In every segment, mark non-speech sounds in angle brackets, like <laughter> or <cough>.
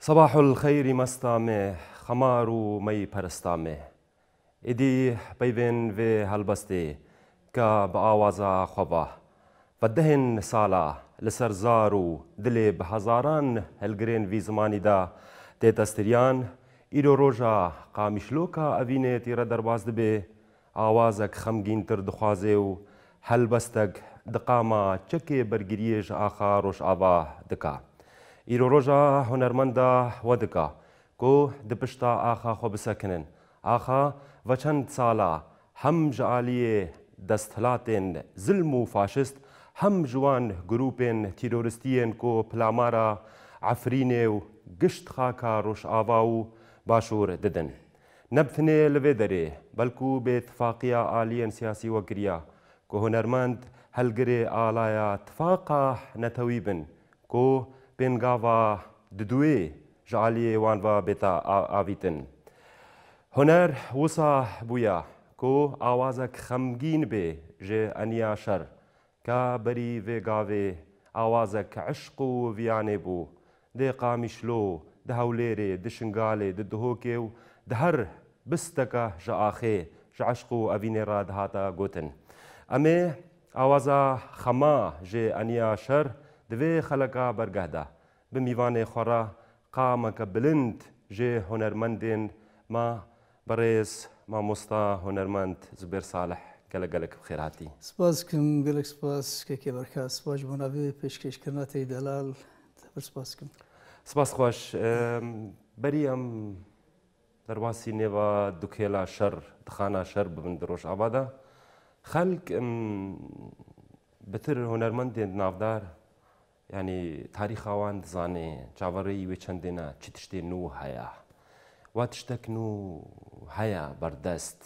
صباح الخير مستامه خمارو مي پرستامه ادي بيبن في هلبستي كا بآوازا خوبا و دهن سالا لسرزارو دل بهزاران هلگرين في زماني دا تيتستريان ایرو روژا قامیشلوکا اوینه تیره درباز دبه آوازک خمگین تر دخوازه و هلبستک دقاما چکه برگریج آخا روش آوا دکا îroja hunermend da we dika ku di pişta axa xwe bisekirin. Axa ve çend sala hem ji aliyê desthilatên zilm û faşist hem ji wan grupên tîroristiyên ku pilamara Efrînê û gişt xaka roşava û başûr didin. Nebtinê li vê derê, belkû bêtifaqiya aliyên siyasî wekiriya ku hunermend helgirê alaya tifaqa netewî bin ku pên gava diduê ji aliyê wan ve bêta avîtin. Huner wisa bûya ku awazek xemgîn bê ji eniya şer ka berî vê gavê awazek eşq û viyanê bû dê qamîşlo di hewlêrê di şingalê di dihokê û di her bisteke ji axê ji eşq û evînê re dihata gotin. Em ê awaza xema ji eniya şer دوی خلکا برگهده به میوان خورا قامک بلند جه هنرمندین ما برز ما مستا هنرمند زبیر صالح گله گله بخیر هاتی سپاس کم گله سپاس که که برکه سپاس جمعناوی پیشکش کرنا تی دلال بر سپاس کم سپاس خوش بریم در واسی نیوا دکیلا شر دخانه شر ببند روش آبادا خلق بتر هنرمند نافدار ینی يعني تاریخاوان دزانێ چاوەڕێی وێ چەندێنە چ تشتێ نو هەیە وا تشتەکن و هەیە بەردەست.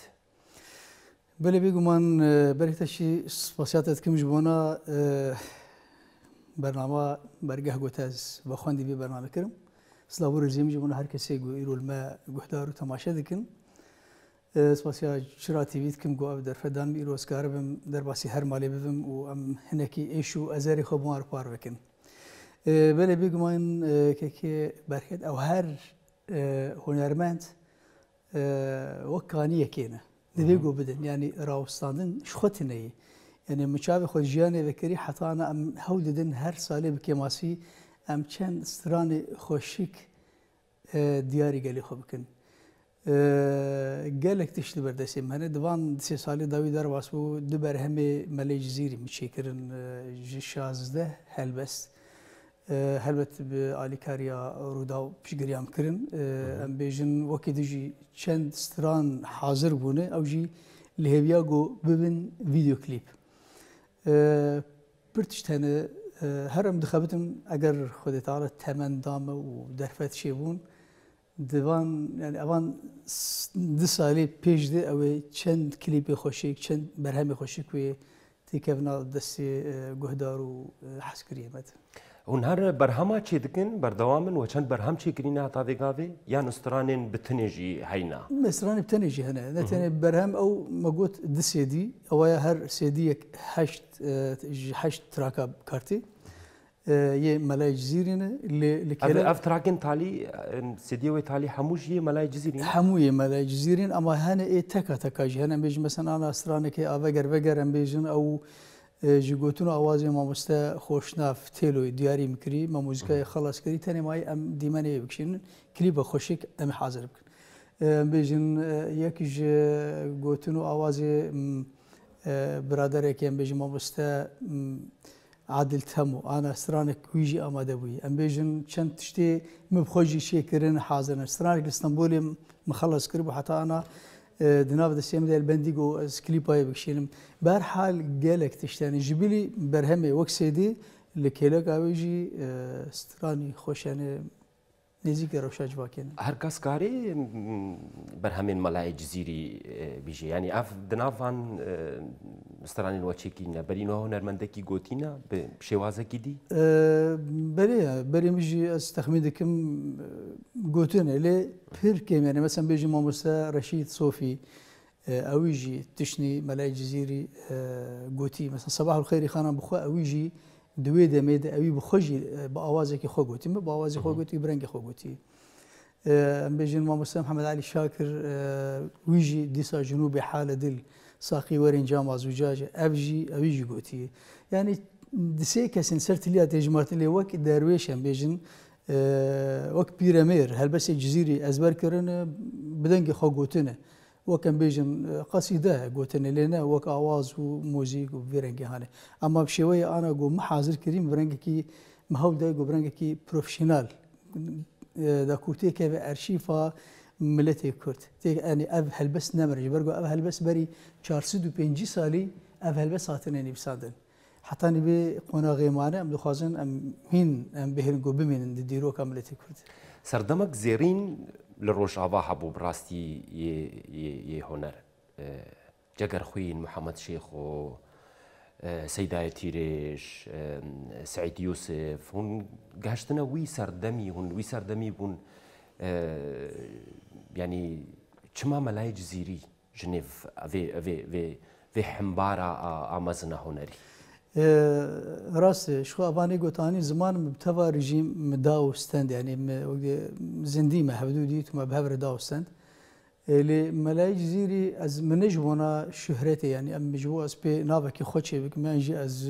بەێ بێگومان اه، بەرێکتەشی سپاسیاتت کەمش بۆنە اه، بەرنامە بەرگەه گۆتەز بە خوندی بێ بەرنامەکردم سلااو ڕزیێمیش بوون هەر کەسێک گو ئیرۆلمە گوهدار و تەماشە دکن اه، سپاسیا چرا تیویت کم گو ئەو دەرفەدان ئیرۆسکار بم دەرباسی هەر مالێ ببم و ئەم هەنێکی ئێش و ئەزاری خۆ بوار پار بکن. böyle bir güman e, ki berket ev her e, hunermend e, o kani yekine. Nevi gubidin yani raustandın şuhatine yani müçavi xojiyane vekeri hatana em hevdedin her sali bir kemasi em çen strani xoşik diyari geli xobikin. gelek tişli berdesi mene divan dise sali davi der vasbu du berhemi mele ciziri mi çekirin jişazde helbest. هلبت به ئالیکاریا ڕوودا و پیشگریان کردن ئەم بێژن وەکی دژی چەند ستران حاضر بوونێ ئەوژی لهێویا گۆ ببن ڤیددیوکلیپ. پرتیش تەنە اگر خودت عال تمن دام و درفت شی بون دوام یعنی اون دو سالی پیش پێش اوه چند کلیپ خوشیک چند چەند خوشیک وی تیکه تیکەنا دستی گهدار و حەسکریەمەت. هر برهما چی دکن بر بردوامن و چند برهم چی کرین هتا دیگاوی یا نسترانن بتنجی هینا نستران بتنجی هنا نتنه برهم او مقوت د سيدي او یا هر سيدي هشت هشت تراكا كارتي يه ملاي جزيرين لكلا اف تراكن تالي سيدي وي تالي حموش يه ملاي جزيرين حمو يه ملاي جزيرين اما هنا ای تكا تكا هنا بيج مثلا که استرانك وگر بغر بيجن او جی گوتون آواز ماموستا خوشناف تیلو دیاری میکری ما موزیکای خلاص کری تنه مای ام دیمنه بکشین کلیب خوشک ام حاضر بکن بیجن یکی جی گوتون آواز برادر که ام بیجن ماموستا عادل تمو انا سرانك ويجي اماده بوي ام بيجن چند تشتي مبخوجي شي كرن حاضر سرانك اسطنبول مخلص كربو حتى انا دناب دەسێم لێل بەندی و سکلیپای بکشێنم بار حال گەلێک تشتانی ژبیلی بەرهەمێ وەک سێدی لە کێلەک ئاوێژی سترانی خۆشیانێ نزیک روشاج واکن هر کس کاری بر همین ملای جزیری بیجه یعنی اف دنافان استرانی نوچه کی نه بری نو هنرمنده کی گوتی نه به شوازه کی دی بری بری میجی از تخمین دکم گوتی نه لی پر کم یعنی مثلا بیجی ماموسا رشید صوفی اویجی تشنی ملای جزیری گوتی مثلا صباح الخیری خانم بخوا اویجی دوێ دەمێت ئەوی بخۆشی بە ئاوازێکی خۆگوتیم بە ئاوازی خۆگوتی برەنگی خۆگوتی بێژین مامۆسم حمەدالی شاکر ویژی دیسا ژنوو بێ حالە دل ساقی وەرینجا مازوجاژە ئەبژی ئەویژی گوتی یعنی دسێ کەسین سەرتلیا تێژماتن لێ وەک دەروێشە بێژن وەک پیرەمێر هەلبەسی جززیری ئەزبەرکردن بدەنگی خۆگوتنە. وكان بيجن آه، قصيدة قوتنا لنا وكأواز وموزيك وبرنجي هاني أما بشوية أنا قو محاضر كريم برنجي كي مهول ده قو برنجي كي بروفيشنال آه، دا كوتي كيف أرشيفا ملتي كرت تيك أني أب هل بس نمرج برجو أب هل بس بري چارسد و پنجي سالي أب هل بس هاتنين بسادن حتى نبي قناغي معنا أم دخوازن أم هين أم بهن قو بمين دي ديروك أملتي كرت سەردەمەک زێرین لە ڕۆژاوا هەبوو بڕاستی هۆنەر جەگەر خوین محەممەد شێخ و سەدایە تیرێش سعید یوسف هون گەشتنە وی سەردەمی هون وی سەردەمی بوون ینی چما مەلای جززیری ژنێڤ ئەێ حمبارە ئامەزنە هۆنەری راسته شو ابانی گوتانی زمان مبتوا رژیم داوستند یعنی زندی ما هبدو دیت ما بهبر داوستند لی ملای جزیری از منج ونا شهرته یعنی ام مجبو از پی نابکی خوچه بک منج از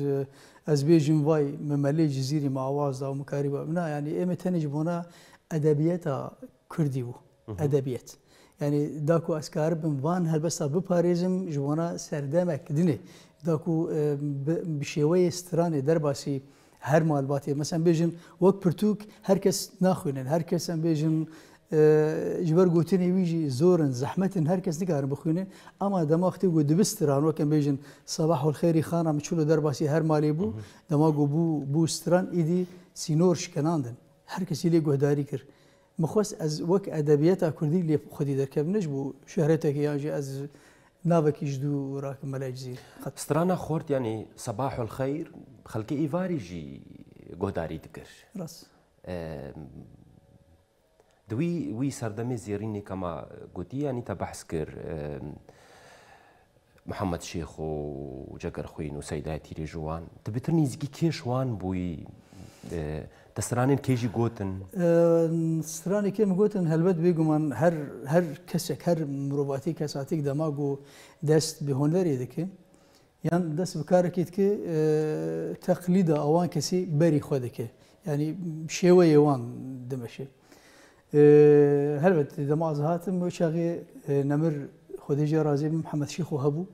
از بیجن وای مملی جزیری ما آواز دا و مکاریبا نه یعنی ام تنج ونا ادبیات کردی و ادبیات یعنی داکو اسکار بم وان هلبستا بپاریزم جوانا سردمک دینه داکو به شێوەیە سترانێ دەرباسی هەر مالباتێ مەسم بێژم وەک پرتوک هەرکەس ناخوێنن هەرکەسم بێژم جبەر گوتنی ویژی زۆرن زەحمەتن هەرکەس نگارن بخوێنێ ئەما دەماختی گو دبستران وەکەم بێژن سەباح خێری خانە مچولە دەرباسی هەر مالێ بوو دەماگو بوو بوو ستران ئیدی سینۆر شکەناندن هەرکەسی لێ گۆداری کرد. مخواست ئەز وەک ئەدەبیێتە کوردی لێ خودی دەکەم نش بوو شوهرێتێکی یاژی ئەز نابکیش دو را کمالای جزیر سترانا خورد یعنی صباح الخیر خلکی ایواری جی گوداری دکر راست دوی وی سردمه زیرینی کما گوتی یعنی تا بحث کر محمد شیخ و جگر خوین و سیده تیری جوان تا بتر نیزگی کش وان بوی تسرانين كيجي جوتن أه، تسراني كيم جوتن کێم گوتن هەلبەت بێگومان هر کەسێک هەر مرۆڤاتی کەساتێک دەماگ و دەست بە هۆنەرێ دەکەن يعني یان دەست بکارەکەیت أه، کە اوان كسي بري خودك يعني شوي ینی دمشي ئێوان دەمەشێ أه، هەربەت دەماز هاتم بۆ چاغێ نەمر خۆدەژێ ڕازێ محەممەدشی خۆ هەبوو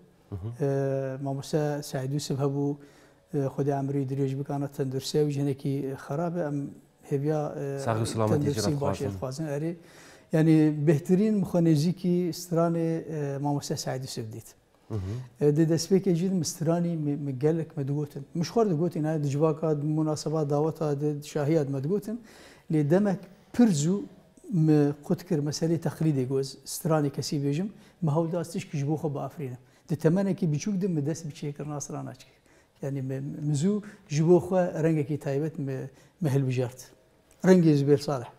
مامۆسا سعیدوسف هەبوو خود امروی دریج بکنه تندرسی و جنکی خرابه ام هبیا سعی سلامتی جرا خوازن خوازن اری یعنی بهترین مخانجی کی استران ماموسه سعیدی سبدیت د دسپی کې جید مسترانی مګلک مدغوتن مش خور دغوتن نه د جواکا د مناسبات دعوت د شاهیات مدغوتن لدمک پرزو قد کر مسئله تقلیدی گوز استرانی کسی بیجم محول داستش کجبو خو با افرینم د تمنه کې بچوک د مدس بچی کرنا سرانه چکی یعنی مزو جبو خو رنگێکی رنگ مهلبژارت ڕەنگی صالح ساڵح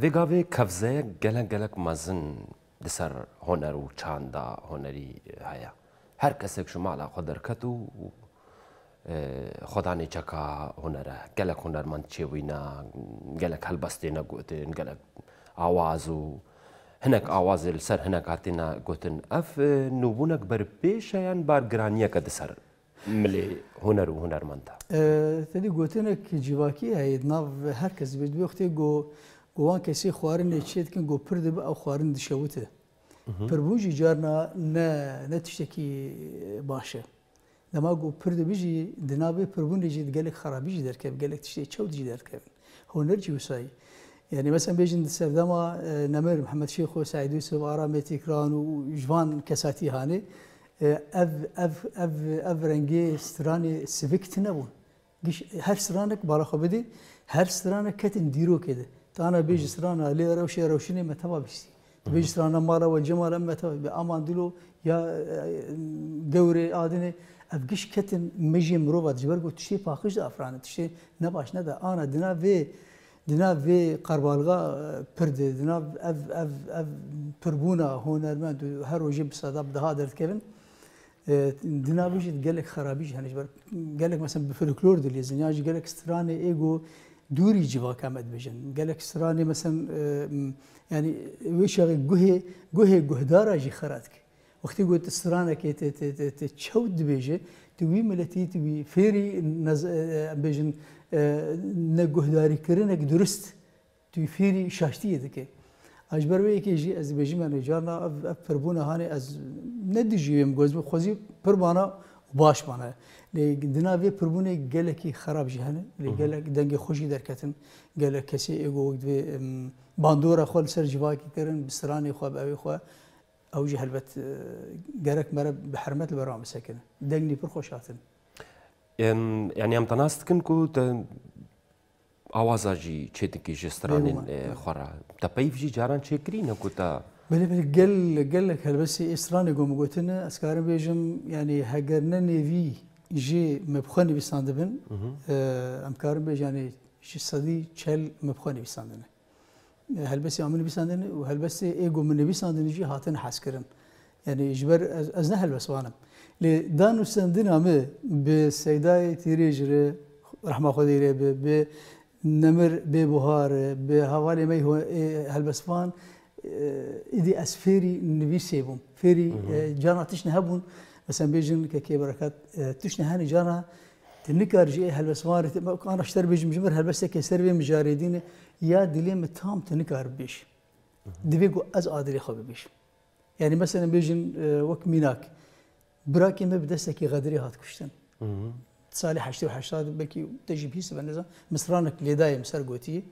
وێگاوێ کەفزەیە گەلەن گەلک مزن دسر هنر و چاندا هر هەیە هەر کەسێک شماڵە خۆ دەرکەت و هنره چەکە هنرمند گەلک وینا چێوینە گەلک هەلبەستێنە گوتن گەلک ئاواز و هەنک ئاوازل سەر هەنە کاتێنە گوتن ئەف نوبوونەک بەرپێشەیان بارگرانیەکە دەسەر ملی هنر و هنرمندا تدی گوتنه کی جیواکی هید ناو هر کس به دوی وخت گو گوان کسی خوارن چیت کن گو پرد به او خوارن دشوته پر بوجی جارنا نه نه تشتکی باشه دما گو پرد بیجی دنابه پربون جید گلک خرابی جی درکب گلک تشتی چود جی درکب هنر جی وسای يعني مثلا بيجن سردما نمر محمد شيخ وسعيد يوسف آرامي تكران وجوان كساتي هاني E, ev ev ev ev rengi strani sivik tinebun. Her stranek barahabedi, her stranek ketin diro edi. Tana beji strana li revşe revşine metaba bişti. Beji strana mara ve cemara metaba bi aman dilo ya e, gevre adine ev giş ketin meji mrovat ciber go tişi pakış da afrane tişi ne baş ne de ana dina ve dina ve karbalga e, pirdi dina ev ev ev pirbuna honermen her oje bisada daha dert kevin. دنابيجت قال لك خرابيج يعني قال لك مثلا بفلكلور دلي زنياج قال لك ستراني ايجو دوري جوا كامد بجن قال لك ستراني مثلا يعني اه، ويش جهه جهه جهدارا جي خراتك وقت قلت ستراني كي تشود بيجي توي ملتي توي فيري نز اه، بجن اه، داري كرنك درست توي فيري شاشتي ذكي اجبر وی کی جی از بجی من جارنا پربونه هانی از ندیجیم گوز بخوزی پربانا باش بانه دنا وی پربونه گلکی خراب جهنه گلک دنگ خوشی درکتن گلک کسی ایگو وقت وی باندورا خول سر جواکی کرن بسرانی خواب اوی خواب او جه البت جرك مرة بحرمات البرامج ساكنه دقني برخوشاتن يعني ام تناست كنكو آوازا جی چه دکی جستران خورا تا پیف جی جاران چه کری نکو تا بله بله گل گل هل بس استران گم گوتن اسکارم بیجم یعنی هگر نه نوی جی مبخانی بیساند بن امکارم بیج یعنی شی صدی چل مبخانی بیساند نه هل بس عمل بیساند نه و هل بس ایگو من بیساند نه جی هاتن حس کردم یعنی اجبر از نه هل بس وانم لی دانو سندن همه به سیدای تیریجره رحمه خدا به نمر ببهار بهوالي مي هو هالبسفان إيه، إيه، إدي أسفيري نبيسي بوم فيري إيه، جانا تشنا هبون مثلا بيجن ككي بركات تشنا هاني جانا تنكر جي هالبسفان أنا اشتر بيجم جمر هالبسة مجاري مجاردين يا دليم تام تنكر بيش دبيكو أز آدري خبي بيش يعني مثلا بيجن وك ميناك براكي ما بدسكي غدري هات كشتن سال 88 بلكي تجبيس بنزا مصرانك لدايم سرقوتي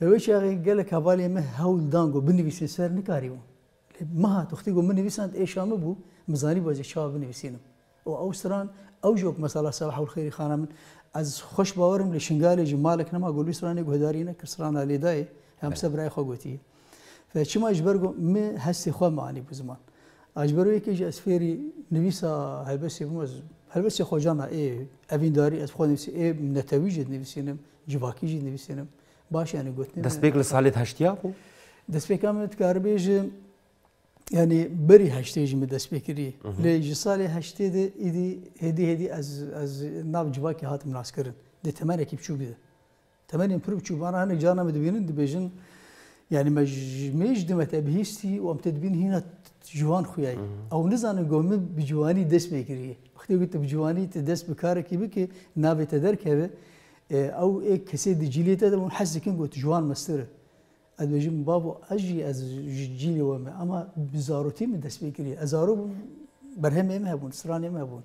فويش يا اخي قال لك هبالي ما هول دانجو بنفسي سر نكاريو ما تختي قو من نفسي اي شام بو مزاني بوزي شاب بنفسينا او او سران او جوك مثلا صلاح والخير خانه من از خوش باورم لشنگال جمالك نما قولي سراني قهدارينا كسرانا لداي هم سبراي خوتي فشي ما اجبرقو ما هسي خو معاني بزمان اجبرو يكي جاسفيري نفيسا هلبسي بمز پرورسی خوجان ای اوین داری از خود نویسی ای نتوی جد نویسینم جواکی جد نویسینم باش یعنی گوتنی دست بیک لسالت هشتیا بو دست بیک هم تکار بیج یعنی بری هشتی جم دست بیکری لیج سال هشتی ده ایدی هدی هدی از از ناب جواکی هات مناس کردن ده تمنه کی بچو بده تمنه پر بچو بانا هنگ جانا مدبینن دبیجن یعنی مج میج دمت ابهیستی و ام تدبین هینا جوان خویای او نزانه گومه بجوانی دست بیکریه وقتی گفتم جوانی ت دست به کار کی بکی نابه تدر که او یک کسی دیجیلی تدم حس کن گفت جوان مستره ادوجیم بابو اجی از جیلی و اما بزارتی من دست بگیری ازارو برهم هم هبون سران هم هبون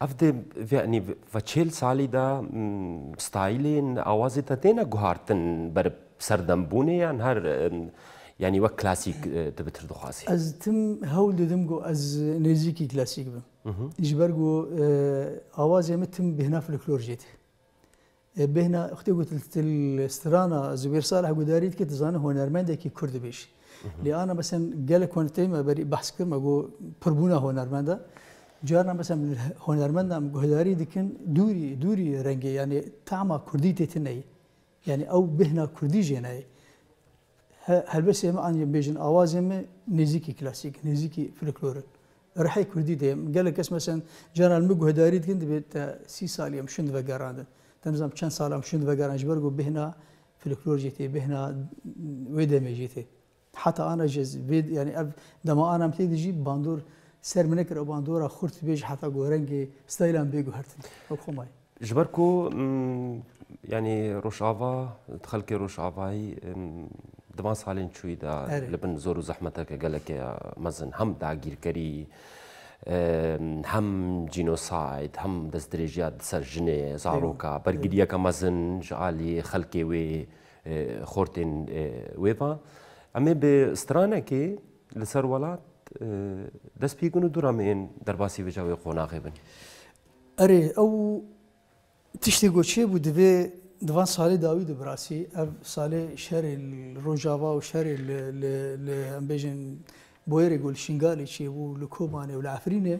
افده یعنی و چهل سالی دا ستایلین آوازی تا دینا گوهارتن بر سردمبونه یعن هر يعني وەک كلاسيك تبتر دخاسي از تم هول دەدەم گۆ از نێزییکی كلاسيك بم جبەر گۆ ئاوازێ آه، من تم بهێنا جيت بهنا آه، اختي قلت الاسترانا زبير صالح قداريت كي زانه هو كي كرد بيش لي انا مثلا قال لك وانا ما بري بحث ما اقول بربونا هو نرمندا جارنا مثلا من هو نرمندا قداري دكن دوري دوري رنجي يعني تعمى كرديتي تني يعني او بهنا كردي جيناي هەلبەسی ئەمە ئەنجە بێژن ئاوازێمە نزیکی کلاسیک نزیکی فلکلۆرن ڕحی کوردی دەیەم گەلە کەس مەسەن جاران مگ هەداریتگەن دەبێت تا سی ساڵی ئەم شند بەگەڕاندن تەنزام چەند ساڵام شند بەگەڕانش بەرگ و بهێنا فلکلۆرجێتێ بهێنا وێ دەمێژێتێ حتا ئاە ژێز بێت ینی ئەف دەما ئانام تێ دژی باندۆر سەر منەکرد ئەو باندۆرە خورت بێژ حتا گۆرەنگی ستایلان بێگو هەرتن ئەو خۆمای ژبەر و ینی ڕۆژاوا خەلکی ڕۆژاوایی demaz halin çuyi da evet. libin zor u zahmeteke geleke mezin hem dagirkerî hem جینۆساید هم دەستدرێژیا سەر ژنێ زارۆکە بەرگریەکە مەزن ژعالی خەلکێ وێ خۆرتێن وێپا ئەمێ بێ سترانەکێ لەسەر وڵات دەست پێگون و دوورامێن دەرباسی بێجاوێ خۆناغێ بن. ئەرێ ئەو تشتێک گۆچێ بوو دەبێ دفان صالح داوود براسي صالح شر الروجافا وشر ال امبيجن بويري يقول شنقالي شي ولكوباني والعفرينه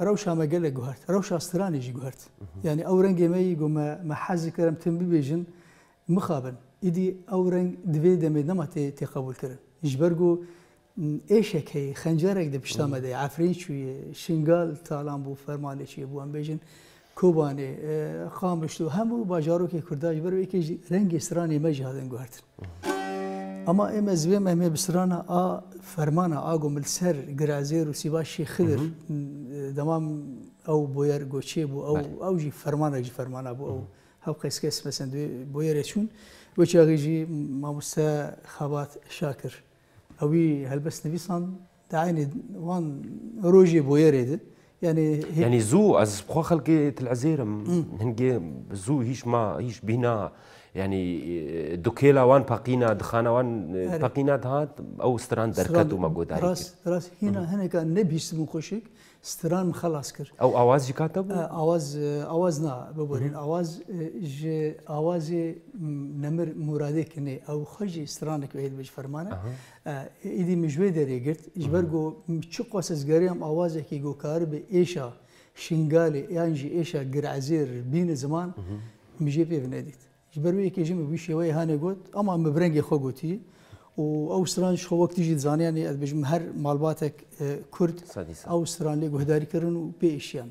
روشا ما قال لك جوهرت روشا استراني جي جوهرت يعني اورنجي ما يقوم ما حاز كرم تنبي بيجن مخابن ايدي اورنج دوي دمي نما تي تقبل كرن جبرجو ايش هي خنجرك دبشتامه دي عفرين شويه شنقال تالان بو فرمالي شي بو امبيجن کوبانê xamişt û hemû bajarokê Kurda ji ber wê kêjî rengê stranê me jî hadin guhertin. Ama em ez vê em ê bi strana a fermana a gomil ser girazêr û sîbaşê xidir e, demam ew boyer goçê bû ew ew jî fermana jî fermana bû ew hev qeskes mesen boyerê çûn وچاغی جی مامۆستا خەبات شاکر ئەوی هەلبەست نویسان داینێ وان ڕۆژێ بۆ یەرێدن يعني هي يعني زو از بخوا خلقي تلعزيرم هنجي زو هيش ما هيش بينا يعني دوكيلا وان باقينا دخانا وان باقينا دهات او ستران دركات وما قود راس راس هنا هنا كان نبي اسمه خوشك ستران خلاص کرد او آواز جی کاتا بود؟ آواز, آواز نه ببورین آواز جی آواز نمر مراده کنه او خوشی ستران که اید بج فرمانه ایدی مجوه داره گرد جبر گو چو قاسزگاری هم آواز که گو کار به ایشا شنگالی یعنی ایشا گرعزیر بین زمان مجیب ایو ندید جبر وی که جمع بیشی وی هانه گود اما مبرنگ خو گوتی و ئەو سرانش خۆوەکتیژی زانیانی ئەبژم هەر ماڵباتێک کورد ئەو سران لێ گوهداریکردن و پێشیان.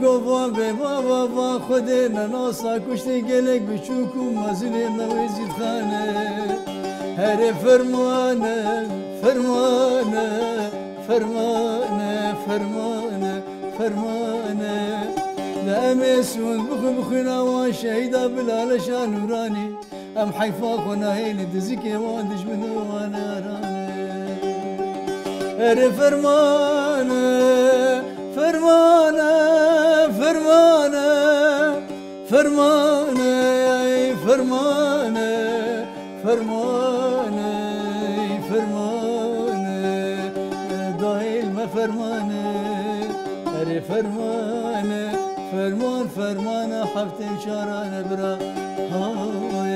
گوان به ما و با خود نناسا کشت گلک بچوک و مزین نویزید خانه هر فرمانه فرمانه فرمانه فرمانه فرمانه لأمسون بخو بخونا وان شهيدا بلالش نوراني أم حيفا خونا هيني دزيكي وان دجمن وانا راني هر فرمانه فرمانه فرمانه فرمانه فرمانه فرمانه فرمانه دايل ما فرمانه أري فرمانه فرمان فرمانه حبت إشارة برا هاي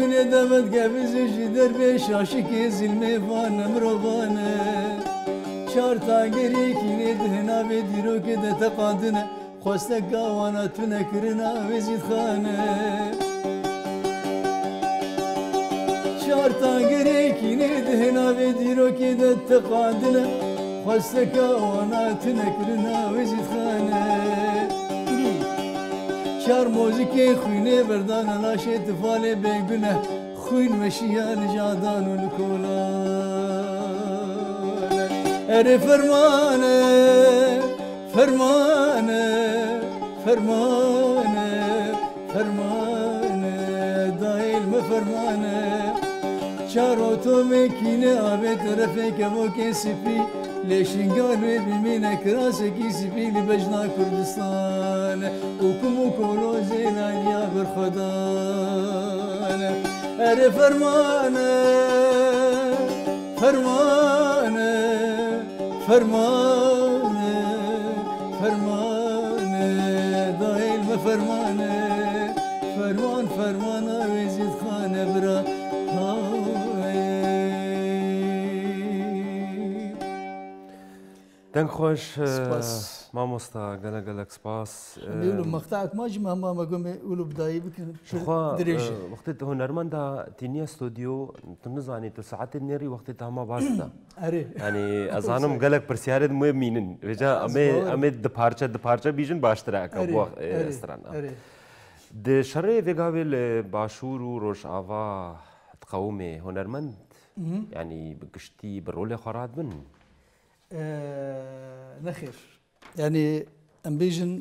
کنه دمت گویز جدر به شاشی که زلمه وانم رو وانه چار تاگری کنه دهنا به دیرو که ده تقادنه خوسته گاوانا تو نکرنا وزید خانه چار تاگری کنه دهنا به دیرو که ده تقادنه خوسته گاوانا تو نکرنا وزید خانه شار موزیکی خوینه بردان ناش اتفال بیگونه خوین مشیان جادان و نکولا اره فرمانه فرمانه فرمانه فرمانه دایل مفرمانه چارو مکینه آبد رفیق و کسیپی لشینگار بیمین اکراس کسیپی لبجنا کردستان اوکم و کلو زیلالیا برخدان ار فرمانه فرمانه فرمانه فرمانه دایل و فرمانه فرمان فرمانه وزید خانه برا Denk hoş mamosta gelek äh, gelek spas. Ulu maktak maj mı ama magome ulu bdayi bikin. Şuha vakti honerman da tiniye stüdyo tunuzani tu saatin neri vakti tama basta. Arı. Yani azanım gelek persiyaret mu minin. Veja ame ame de parça de parça bijin baştıra ka bu strana. De şarı vegavel başuru roş ava تقومي هنرمند يعني بقشتي برولي خراد بن نەخێش ینی ئەمبیژن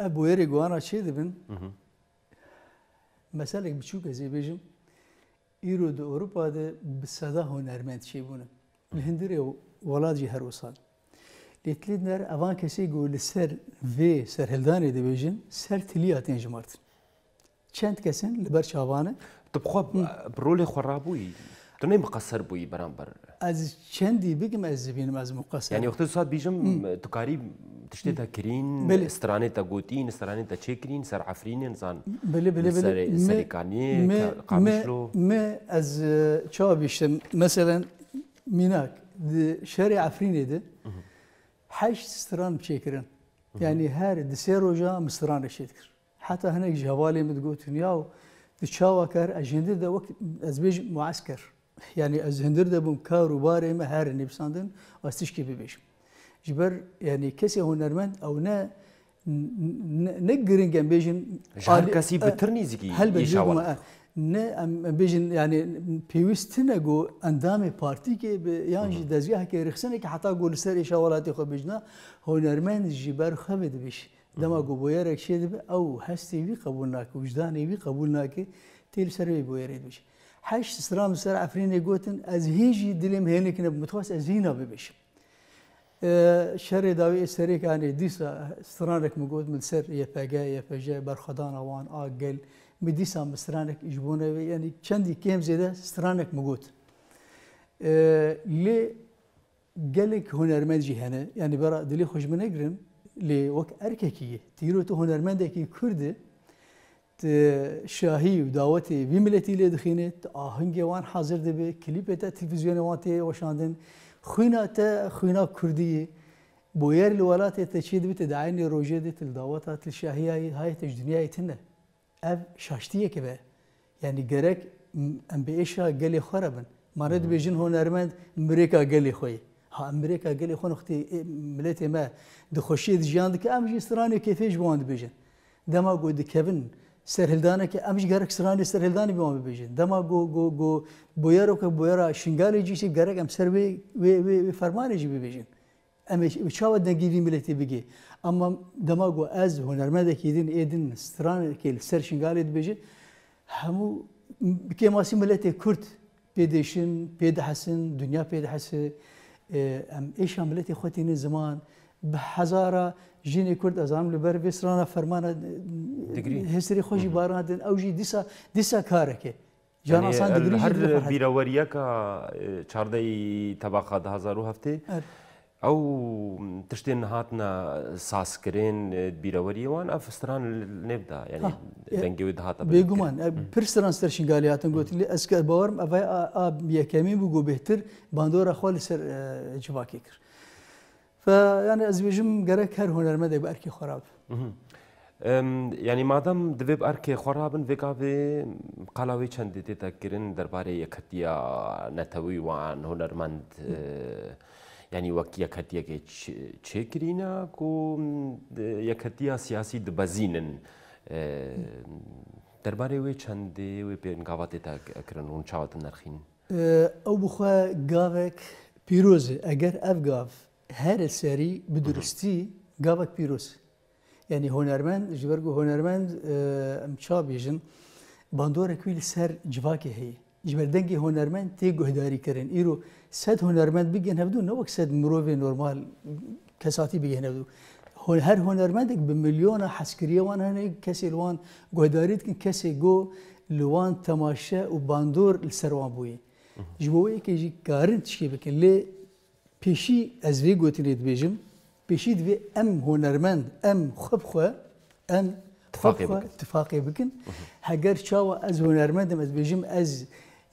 ئە بۆ ێری گووانە چێ دەبن مەسەلێک بچوو کە زیێبێژم ئیرۆ دە ئۆروپا دە بسەدا هۆنەرمەند چێ بوون لە هندرێ وڵاتی هەروسان لێتلێتنەر ئەوان کەسێک گۆ لە سەر vê سەرهلدانێ دەبێژن سەر تلی هاتێن ژمارتن چەند کەسن لەبەر چاوانە دەبخوا ڕۆلێ خۆڕابووی دنەی مقەسەر بووی بەرامبەر از چندی بگم از بینم از مقصر یعنی اقتصاد بیجم تقریب تشتی تا کرین بله. استرانه تا گوتین استرانه تا چکرین سر عفرین انسان بله بله بله سر کانی قامشلو ما از چا بیشتم مثلا میناک شارع عفرین ایده هشت استران چکرن یعنی هر دسه روزا مسترانه شکر حتی هنگ جوالی مدگوتنیا و دچاوا کار اجنده ده وقت از بیج معسكر yani ez hindir de bum kar û barê me herin nivîsandin ez tişkî bibêjim. Ji ber yani kesê hunermend ew ne ne giring em bêjin kesî e, bitir nîzikî helbe e, ne em bêjin yani pêwîstine got endamê partîkê bi yan jî mhm. dezgeheke rixsenekî heta got li ser êşawalatê xwe bêjna hunermend ji ber xevê dibêjin. دما گوبویرک شید به او هستی وی قبول نکه وجدان وی قبول نکه تیل سر وی بویرید بشه حش سرام سر عفرینی گوتن از هیچی دلیم هنیک نب متخصص از اینا ببیش شر داوی سری کانی دیسا سرانک مگود من سر یه پجا یه پجا برخدان آوان آگل مدیسا مسرانک اجبونه وی یعنی چندی کم زده سرانک مگود اه، ل جلك هنرمند جهنه يعني برا دلي خوش منقرن لوك أرككية تيرو تو هنرمندكي كردي شاهی و دعوتی وی ملتی لی دخینه آهنگ وان حاضر ده به کلیپ تا تلویزیون وان تی وشاندن خوینا تا خوینا کردیه بویر الولات تشید بیت دعین روجه ده تل دعوتا تل شاهی های های تج دنیای تنه اف شاشتیه که به یعنی گرک ام بی ایشا گلی خرابن مارد بیجن هنرمند امریکا گلی خویه ها امریکا گلی خون وقتی ملت ما دخوشید جیاند که ام جی سرانی کیفیج بوند بیجن دما گود کبن serhildana ki amş gerek sıranı serhildanı bir mami bejin. Dama go go go boyaro ke boyara şingali cisi gerek am serve ve ve ve fermanı gibi bejin. Am çava dengivi milleti bigi. Ama dama go az hunermedek yedin edin sıranı ke ser şingali bejin. Hamu kemasi milleti Kürt پیدشین پید حسن دنیا پید حسن ام ایش عملتی خوتین زمان به هزاره ژینێ کورد ئەزانم لەبەر بێسرانە فەرمانە هێسری خۆشی باران دێن ئەو ژی دیسا دیسا کارەکە جانسان هەر بیرەوەریەکە چاردەی تەباقات 1970 ئەو تشتێن هاتنە ساسکرێن بیرەوەریەوان ئەفستران نێبدا دەنگەوێت هاتە بێگومان پرسران سەرشنگالیاتن گوتی لێ ئەسکە بەوەرم ئەڤای یەکەمی بوو بێتتر باندۆرە خۆ لەسەر جواکی کرد. فيعني ازويجم قرك هر هنرمندك باركي خراب یعنی مادام دوی بارکه خرابن وگا به قلاوی چند دیده تکرین درباره یکتیا نتوی وان هنرمند یعنی وقت یکتیا که چه کرینا کو یکتیا سیاسی دبزینن درباره وی چند وی پیان گاوات تا کرن اون چاوت نرخین او بخوا گاوک پیروزه اگر اف گاو هر سری به درستی گاوک پیروز یعنی هنرمند جبرگو هنرمند امچا بیجن باندور کویل سر جواکه هی جبردنگی هنرمند تی گهداری کرن ایرو صد هنرمند بگن هفدو نه وقت صد مروف نورمال کساتی بگن هفدو هر هنرمندك بمليون حسكرية وان هنا كسي لوان قهداريت كن كسي جو لوان تماشا وباندور السروان بوي جبوي كيجي كارن تشكي بكن ليه پیشی ئەس vê گوتنێت بێژم پێشی ام هنرمند ام خب خواه ام اتفاقی بکن هەگەر چاوە ئەس هۆنەرمەندم ئەس بێژم ئەس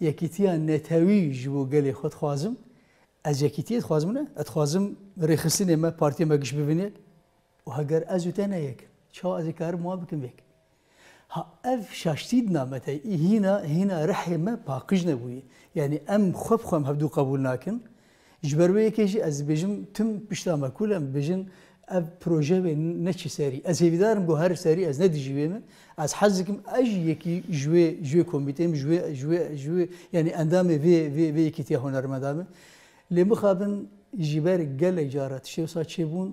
یەکیتیان نەتەوی ji بۆ گەلێ خود خوازم ئەس یەکیتیت خوازمە ئەتخوازم ریخستی نیمه پارتی مگش ببینێت و از او وتە یک چاو از کارم وا بکن بیک ها اف شاشتید نامەتە هینا هینا ڕحێمە پاقیژ نبوی یعنی ام خب خۆم هبدو قبول ناکن ji ber wê yekê jî ez bêjim tim pişta me kul em bêjin ev proje wê neçî serî ez hêvîdarim got her serî ez nedijîvê min ez hez dikim ez jî yekî ji wê ji wê komîteyim ji wê ji wê ji wê yanî endamê vê vê vê yekîtiya honermenda min lê bixabin ji ber gelek cara tişê wisa çêbûn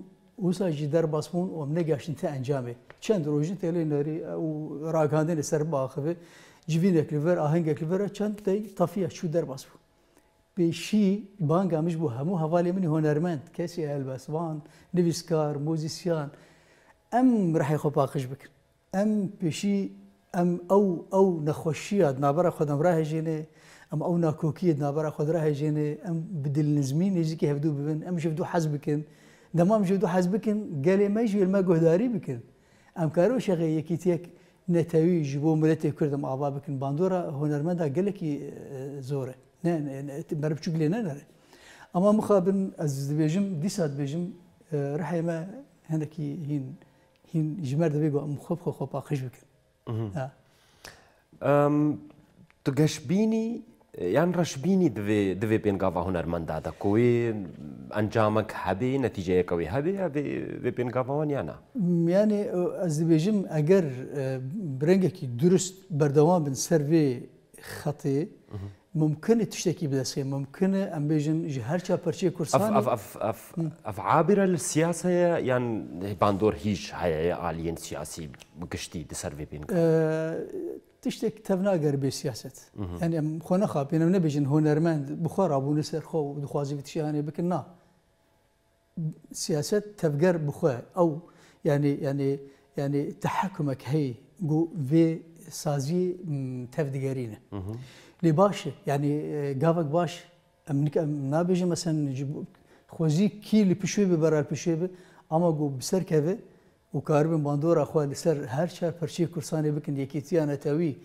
wisa jî derbas bûn û em negeştin te encamê çend rojî telê nerî û ragandinê بشي بانجا مش بوها مو هفالي مني هونرمنت كاسي الباسوان نيفيسكار موزيسيان ام راح يخو باقش بك ام بشي ام او او نخوشي نخوشيا نابرا خدم راه جيني ام او ناكوكي نابرا خد راه جيني ام بدل نزمين يجيكي هبدو ببن ام شفدو حزبكن دمام شفدو حزبكن قالي ما يجي الما قهداري بكن ام كارو شغي يكيتيك نتاوي جبو ملتي كردم ابابكن باندورا هونرمندا قالك اه، زوره نه نه مرب چوک لی نه اما مخابن از دبیجم دیسات بیجم رحی ما هندکی هین هین جمر دبی گو مخاب خو خوب آخش بکن تو گشبینی یان رشبینی دوی دوی پینگاوا هنرمندا دا کوی انجامک هبی نتیجه کوی هبی هبی وی پینگاوان یا نه یعنی از دبیجم اگر برنگه کی درست بردوام بن سر خطی ممكن تشتكي بدسي ممكن ام بيجن جهر شا برشي كورسان اف اف اف اف, أف عابره للسياسه يعني باندور هيج هاي عاليين سياسي بقشتي دسر في بينك أه تشتك تفنا غربي سياسه يعني ام خونا خا بينا بيجن هونرمان بخور ابو نسر خو بخوازي في يعني بكنا سياسه تفجر بخو او يعني يعني يعني تحكمك هي جو في سازي تفدغرينه اللي باشه يعني قافك باش امنك نابيجي مثلا نجيب خوزي كي اللي بشوي برا بشوي اما جو بسر كذا وكارب باندورا خو سر هر شهر فرشي كرساني بكن يكيتي انا تاوي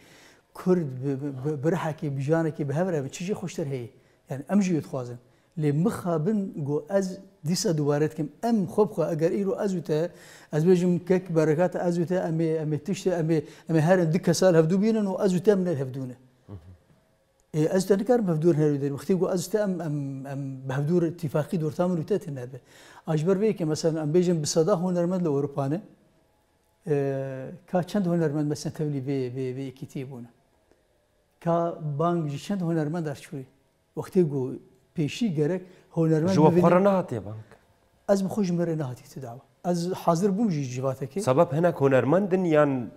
كرد برحكي بجانكي بهبره بتشي خوشتر هي يعني امجي يتخوازن لي مخابن جو از ديسا دوارت كم ام خوب خو اگر ايرو ازوتا از بجم كك بركات ازوتا امي امي تشت امي امي هر دك سال هفدو بينن وازوتا من الهفدونه از تنکار بهدور هر داریم وقتی گو از تام ام ام بهدور اتفاقی دور تامن و تات نربه اجبر بی که مثلا ام بیجم بصدا هنرمند لو اروپانه کا چند هنرمند مثلا تبلی به به به کتیبونه کا بانگ چند هنرمند ارچوی وقتی گو پیشی گرک هنرمند جو قرن هاتی بانگ از بخوش مره نهاتی تدعوا از حاضر بوم جی جواته که سبب هناك هنرمندن یان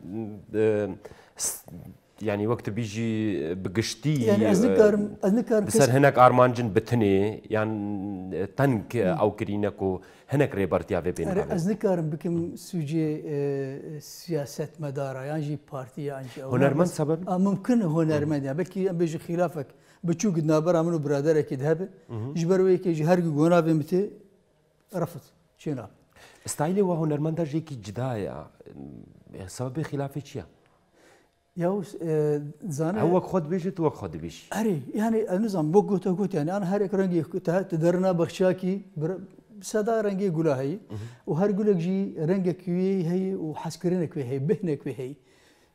یعنی وەکتە بیژی بگشتی بەسەر هەنێک ئارمانجن بتنێ یان تەنک ئەو کرینەک و هەنێک ڕێبەرتیاێ بێن ئەز نکارم بکەم سوجێ سیاست مەدارە یانژی پارتییانجی هۆنەرمەند سەبەر ممکن هۆنەرمەندیا بەکی ئەم بێژی خلافك بچوو گنابەر من و برادەرێکی هەبێ ژبەر وەیەکێکی هەرگی گۆناابێ بتێ ڕفت چێنا. ستایلی وا هۆنەرمەندەژێکی جدایە سەبەبی خلافی چییە؟ يوس اه، زانه هو خود بيجي تو خود بيجي هري يعني نظام بوجوت وقوت يعني أنا هريك رنجي تدرنا بخشاكي بر سدا رنجي قولا هي وهر قولك جي رنجك كوي هي وحسكرينك كوي هي بهنك كوي هي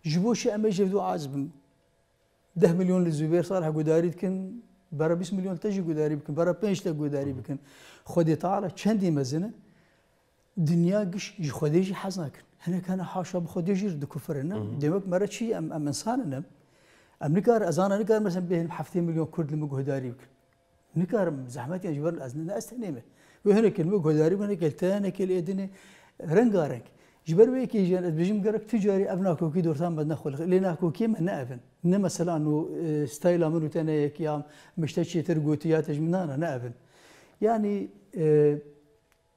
جبوش أما جبدو عزب ده مليون للزبير صالح قداري كن برا 20 مليون تجي قداري بكن برا 5 تا قداري بكن خدي تعالى شندي مزنه دنيا قش خدي جي حزنك هنا كان حاشا بخود يجير دو كفرنا دمك مرة شيء أم أم إنساننا أم نكار أزانا نكار مثلا بين حفتين مليون كرد المجهود داري نكار زحمات يعني جبر الأزنة أستنيمة وهناك المجهود داري وهناك التانك الإدنة رنجارك جبر ويك يجان بجم قرك تجاري أبنا كوكي دور دورتان بدنا خلق لنا كوكي من نأفن نما مثلا إنه ستايل أمر وتنا يكيام مشتشي ترجوتيات جمنانا نأفن يعني أه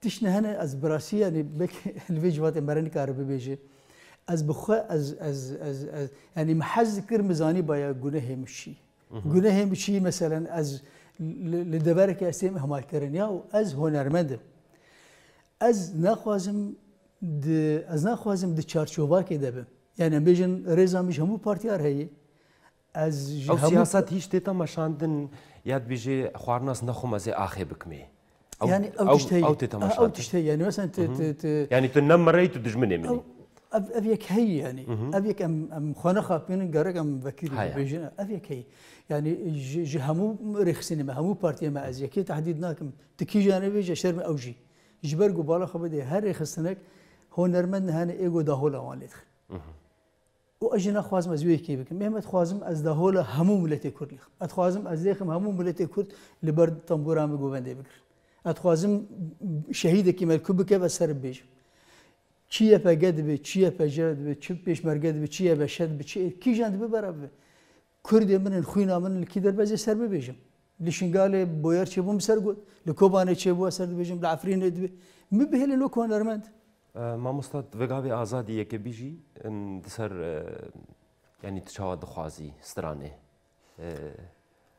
تیش نهنه از براسی یعنی بک الویج وقت امرانی کار ببیجه از بخوا از از از, از یعنی محز کر مزانی بایا گناه مشی گناه مشی مثلا از لدبر که استیم همال کردن یا و از هنرمندم از نخوازم د از نخوازم د چارچوبا کې دبم یعنی بیژن رضا مش همو پارتیار هي از او سیاست هیڅ ته تماشاندن یاد بیژه خوارناس نخوم از اخه بکمه أو يعني او, أو تشتهي او تتماشى او تشتهي يعني مثلا ت ت يعني تنم مريت تدجمني مني افيك هي يعني أبيك ام ام خنخه بين غرق ام بكير بيجنا افيك هي يعني جهمو ريخ سينما همو بارتي ما ازيكي تحديد ناكم تكي جانبي جا شرم اوجي جبر بالا خبدي هر ريخ سنك نرمن هاني ايجو داهولا وان و واجنا خوازم از ويكي بكم مهم خوازم از داهولا همو ملتي كرد لخ اتخوازم از ليخم همو ملتي كرد لبرد طنبورا مگو بندي بكر اتخوازم شهیدکی ملکو بکه و سر بیجم چیه پگه چی چیه جد دبی چی پیش مرگه چی چیه شد بی چی کی جند برابر براب کردی من خوی نامن لکی در بزی سر بیشم لشنگال بویر چی بوم سر گود لکوبانه چی بو سر بیشم لعفرین دبی می بهل لوک هنرمند ما مستد وگاوی آزادی که بیجی سر، یعنی تشاواد خوازی سترانه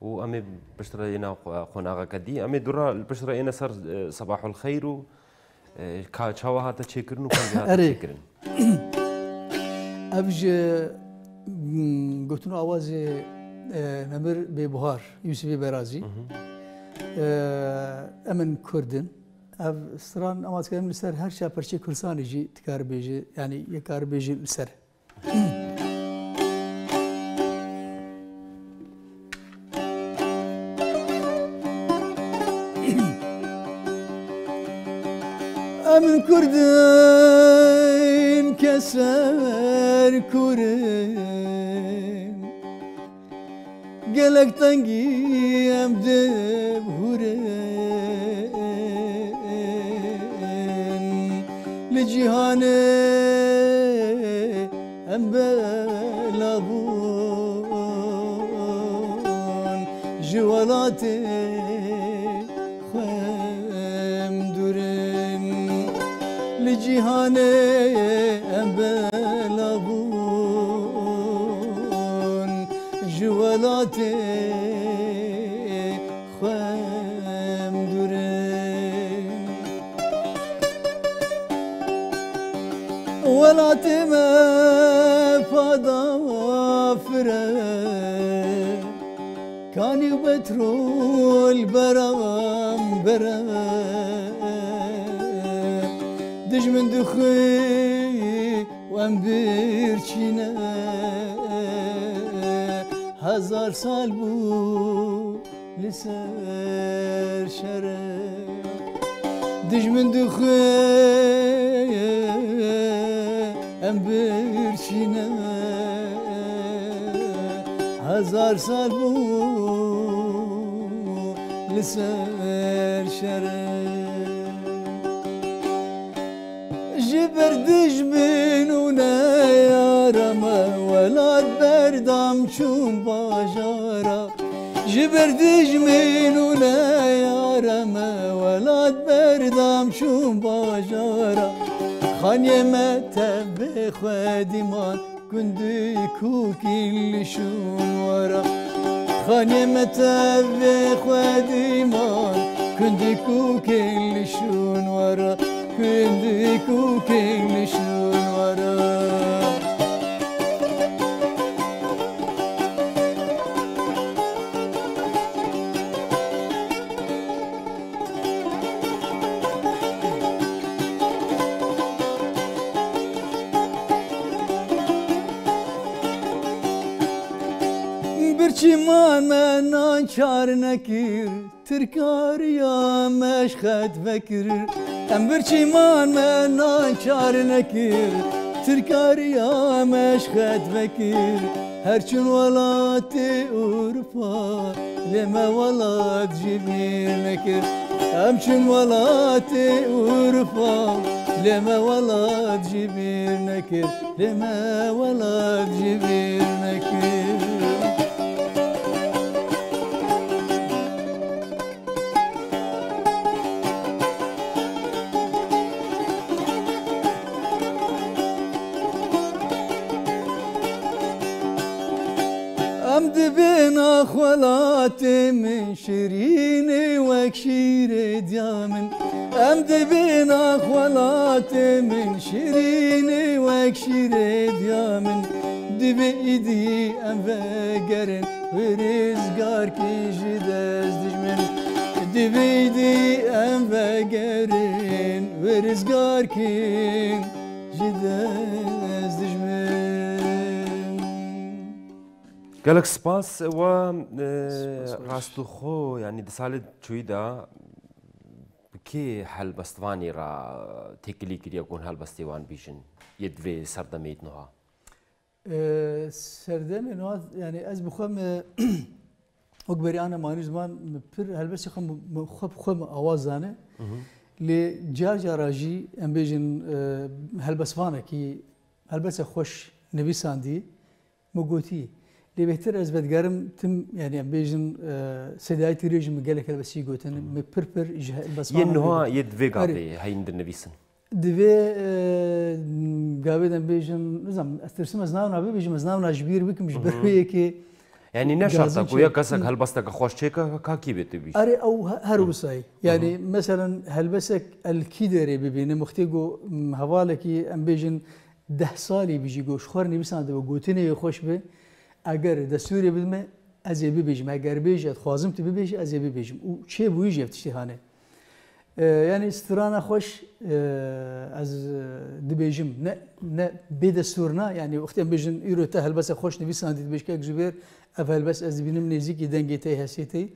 و امي بشرى ينا قناغا كدي امي درا بشرى ينا سر صباح الخير و كاچاوا هاتا تشكرن وكان تشكرن ابج گوتن آواز ممر به بهار یوسف برازی امن کردن ev sıran namaz kılım liser her şey parça kursan ici tikar beji yani yekar beji liser. kurdum keser kurum Gelekten giyem de hurem Li cihanım dixi em bir çine Hazar sal bu liser şere Dijmin dixi em bir çine Hazar sal liser şere دردش بینونه یارمه ولاد بردم چون باجارا جبردش بینونه یارمه ولاد بردم چون باجارا خانیمه تبه خودیمان گندی کوکیل شون ورا خانیمه تبه خودیمان كنت كوكي اللي شون ورا quindi cooking nishun vara nekir Tırkar ya meşhed vekir ام برچیمان من نانچار نکیر ترکاری مش خد بکیر هرچون ولات اروپا لما ولات جمیر نکیر امچون ولات اروپا لما ولات جمیر نکیر لما ولات جمیر نکیر صلاتي من شريني وكشيري ديامن ام بينا خلاتي من شريني وكشيري ديامن دبي إيدي أم فقرن ورزقار كي جداز دجمن دبي إيدي أم فقرن ورزقار كي جداز قالك سباس و راستوخو يعني دسالة چويدا كي حل بستواني را تكلي كريا كون حل بستيوان بيجن يدوي سردميت نوها سردمي نوها يعني از بخوام اكبري انا ماني زمان پر هل بس خم خب خم اوازانه لی جار جاراجی ام بیجن هل بس وانه کی هل بس خوش نویساندی مگوتی لێ بهتر ئەس بەدگارم تم یانیان بێژم سەدایتی رێژم گەلەکە بەسی گوتن پرپر هەیندن نویسن. Divê gavê dem e, bêjim nizam ez tirsim ez nav nabe bêjim ez nav najbîr bikim ji hmm. ber wêyekê yani ne şarta ku ya kesek helbesteke xweş çêke kakî bê tu bî. Erê ew her hmm. wisayî yani hmm. meselen helbesek elkî derê bibîne muxtê got hevalekî em bêjin deh salî bijî goş xwar nivîsan dibe gotinê xweş bi اگر دستوری بدم از یه مگر اگر از خوازم تو بیش از یه بیش، او چه بویش جفت هانه یعنی استرانه خوش از بیشم، نه نه بی دستور نه یعنی وقتی بیجن ایرو تهل بس خوش نیستند، دید بیش که اگزبر اول بس از بینم نزیکی دنگی تی هستی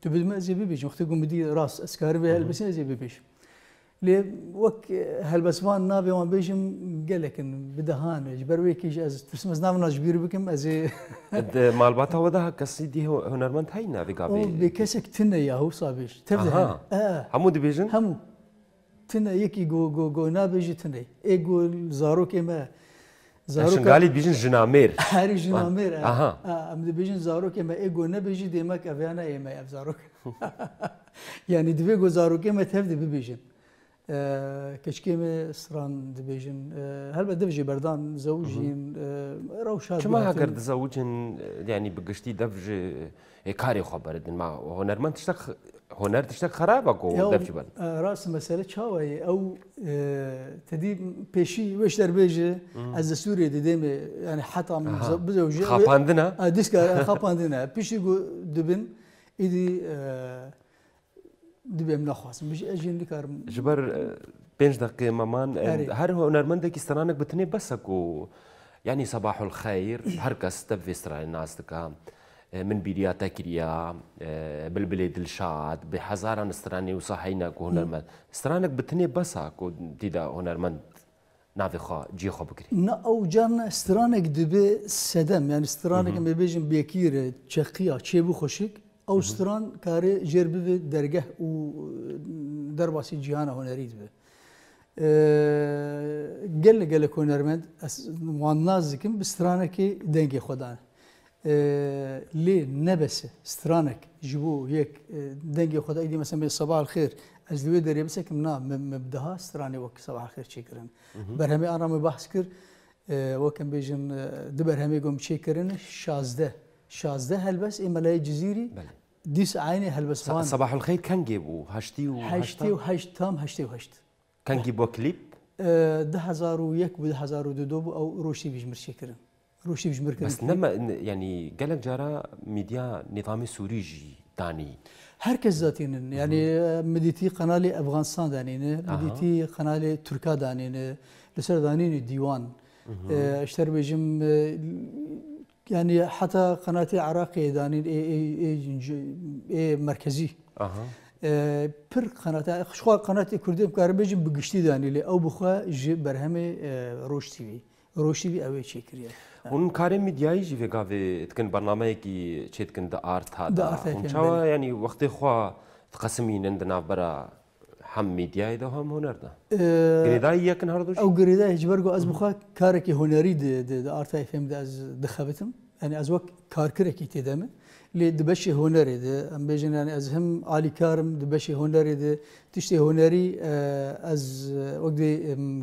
تو بدم از یه بیش. وقتی گم بدی راست اسکار به هل از یه بیش. لێ وەک هەلبەسوان نابێوان بێژم گەلێکن بدەهانێک بەروێکیش ئەز ترسمەز نام ناژبییر بکەم ئەزێ مالباتەوەدا کەسی دی هەنەرمەند هەی ناوێگا بێ کەسێک تنە یاهو سابێش هەموو دەبێژن هەموو تنە یەکی گۆگۆگۆ نابێژی تنەی ئێگۆ زارۆک ئێمە زارۆکالی بیژن ژنامێر هەری ژنامێر ئەم دەبێژن زارۆک ئێمە ئێگۆ نەبێژی دێمەک ئەڤیانە ئێمە ئەف زارۆک <laughs> یعنی دەبێ گۆ زارۆک ئێمە تەفدە ببێژن كشكيمة سران دبيجن هل بدبجي بردان زوجين روشات كما هكر تزوجن يعني بقشتي دبج كاري خبردن ما هنر من تشتك هنر تشتك خرابك ودبج برد راس مسألة شاوي أو تدي بيشي وش دربيجي از سوريا ديدم يعني حتى بزوجي خاباندنا ديسك خاباندنا بيشي دبن إدي آه dibem naxwazim bij ejên dikarim ji ber pênc deqê meman her hunermendekî steranek bi tinê bes ku yanî sebahul xeyr her kes te bi vê serayê nas dika من بيريا تكريا بلبلي دلشاد بحزاران استراني وصحينا كو هنرمند استرانك بتني بسا كو ديدا هنرمند نافي خا جي خو بكري نا او جان استرانك دبي سدم يعني استرانك مبيجن بيكير تشقيا تشيبو خشك اوستران کاری جربی به درگه و درباسی جهان هنریت به گل گل هنرمند وان نازکم بسترانه که دنگی خودانه لی نبسه سترانك جبو هيك دنگي خدا ايدي مثلا بين صباح الخير از دوي دري بسك منا مبدها ستراني وك صباح الخير شكرا برهمي انا مبحث كر وكم بيجن دبرهمي قوم شكرا 16 شازده هلبس ملای جزیری ديس عيني عینی هلبس صباح الخير كان جيبو هشتي و وهشت و هشتي وهشت و كان جيبو كليب ده هزار ويك یک و هزار و او روشي بیش مرشی روشي روشی بیش بس نما يعني قالك جارا ميديا نظام سوريجي جي داني هركز ذاتين يعني مديتي قنالي افغانستان دانين مديتي قنالي تركا دانين لسر دانين ديوان اه، اشتر بجم yani hatta kanaati Irak edanin e, e, e, e, merkezi. Aha. E, pir kanaati şu kanaati Kürdim karbejin bigişti danili ev buxa ji berhemi Roj TV. Roj TV ev çekiriyor. Onun kare medyayı ji ve gavi tkin barnameye ki çetkin de art hada. Da art hada. Yani vakti xwa tqasiminin de navbara هەم میدیای دا هەم هوەردا گرێدای یەکن هەردوو ئەو گرێدا هیچبەرگۆ ئەس بخوا کارێکی هوەری ئارتای فێمدا دەخەبتم ئەنی ئەز وەک کارکرێکی تێدەمە لێ دبەشی هوەرێ ئەم بێژنیان ئەز هەم عالی کارم دبەشی هوەرێ تشتی هوەری ئەز وەک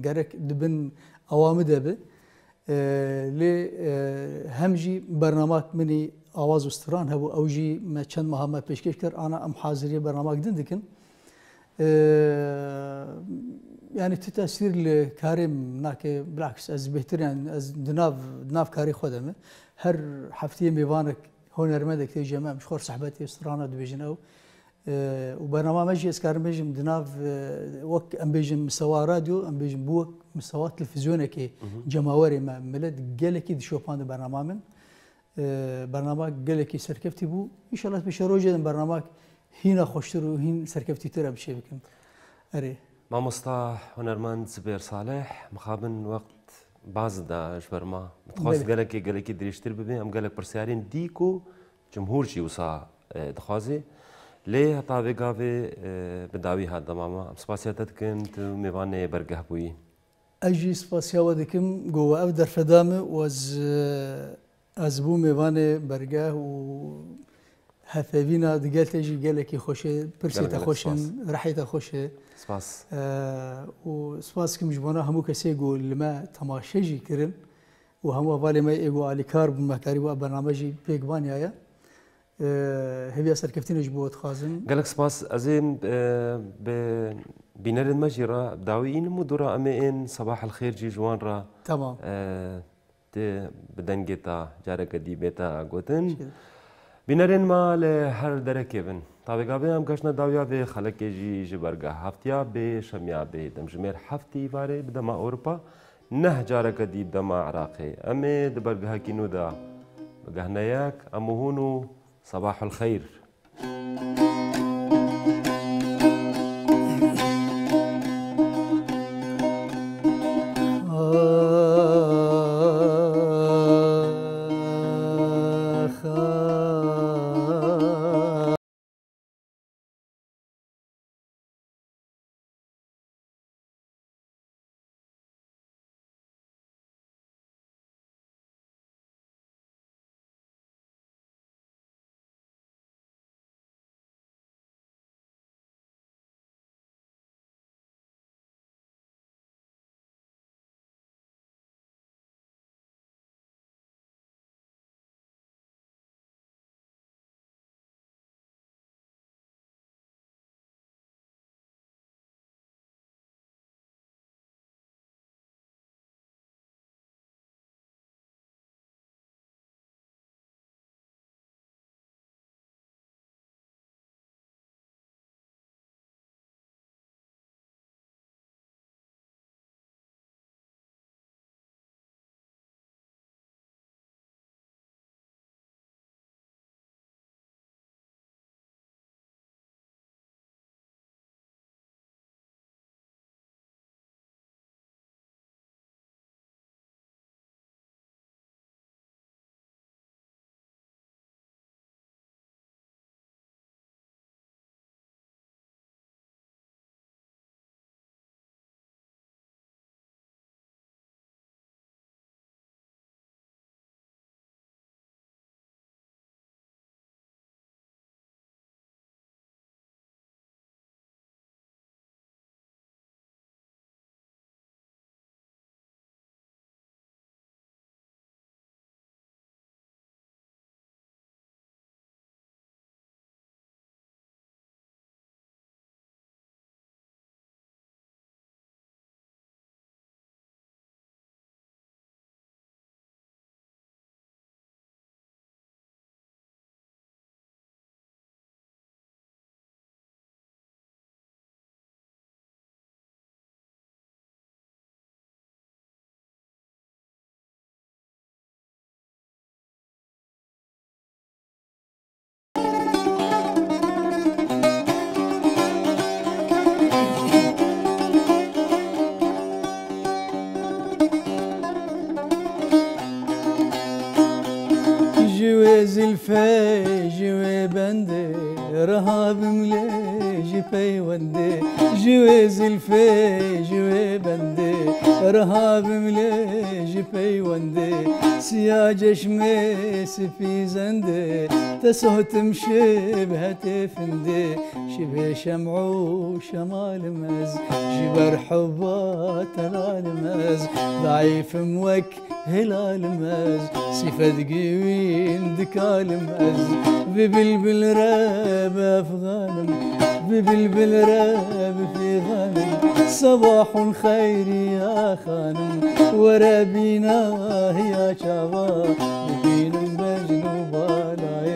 گەرەك دبن ئەوامە دەبێ لێ هەمژی بەرنامات منی ئاواز و ستران هەبوو ئەوژی چەند مەهامە پێشکەش کرد ئانا ئەم حازری بەرناماک دن دکن. یعنی تو تاثیر لکاریم نه که بالعکس از بهترین از دناف دناف کاری خودمه هر هفته میوانک هنرمندک تی جمع مشخور صحبتی استرانه دو بیجن او و برنامج اسکار بیجم دناف وک ام بیجم مسوا رادیو ام بیجم بو مسوا تلفزیونه که جماوري ما ملت گلکی دشوپان برنامه من برنامه گلکی سرکفتی بو ان شاء الله بشه روجه برنامه هینا خۆشتر و هین سەرکەوتیترە بشێ بکەم ئەرێ مامۆستا هەنەرمان زبێر ساالح مخابن وەقت بازدا ژبەرما دخواست گەلێکی گەلێکی درێژتر ببێ ئەم گەلک پرسیارین دیک و جمهورجی وسا دخوازێ لێ هەتاوێ گاوێ بداوی هاتدەماما ئەم سپاسیەتە دکن میوانەیە بەرگەه بووی ئەژی سپاسیاوە دکم گۆوە ئەو دەرفەدامە ئەز بوو میوانێ بەرگەه و هفه وینا دگل تجی گلکی خوشه پرسیتا خوشن رحیتا خوشه سپاس و سپاس کم جبانا همو کسی گو لما تماشه جی کرن و همو اولی ما ایگو علی کار بمکاری و برنامجی پیگوانی آیا هەوی سەرکەفتنش بۆت خوازم گەلک سپاس ئەزێم بینەرن صباح داویینم و جوان را تمام ده آه، ژوانڕ تەما بدەنگێتە جارەکە بیتا گوتن. بینرین ما له هر درکه بن تابعه هم گشنه داویا به خلک جی جبرگه هفتیا به شمیا به دمجمر هفتی واره بدما اروپا نه جاره کدی بدما عراقه امه دبرگه کینو دا گهنیاک امهونو صباح الخير thank you الفي جوي بندي رهاب مليجي في ودي جوي زلفي رهاب مليجي في ودي سياج شميس في زندي تسه تمشي بهتي فندي شبه شمعو شمال مز جبر حبات مز ضعيف موك هلال مز صفة قوين دكال مز ببلبل راب أفغانم ببلبل راب في غانم صباح الخير يا خانم ورابينا يا شباب بين بجنوب لايا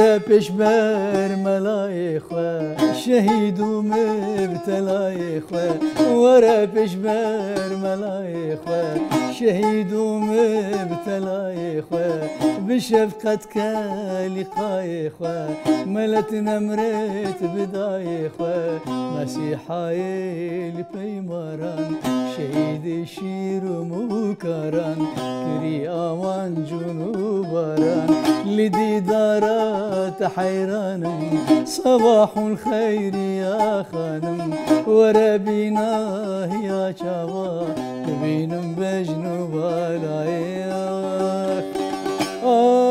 پشمر پیش خواه شهيد و مبتلای ورا بجبر ملا ملای شهيد شهید و بشفقة كالقا بشفقت ملت نمرت بدا خو مسيحا لپیماران شهید شیر و موکاران کری آوان جنوباران دارات حيران صباح الخير خيري يا خانم وربينا يا شباب نبين بجنوب عليك آه